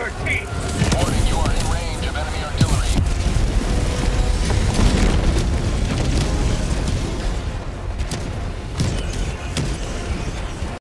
expertise.